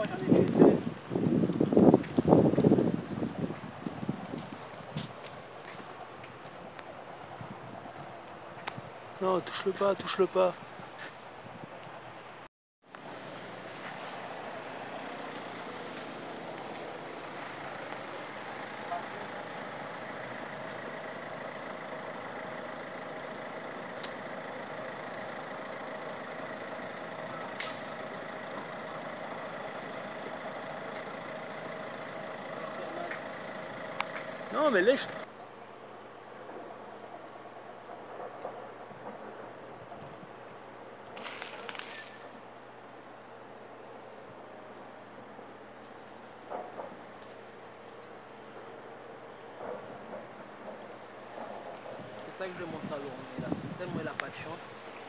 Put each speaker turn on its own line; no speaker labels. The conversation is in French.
moi j'en ai tué
Non, touche-le pas, Non, mais lèche.
C'est ça que je montre à Laurent. Tellement il a pas de chance.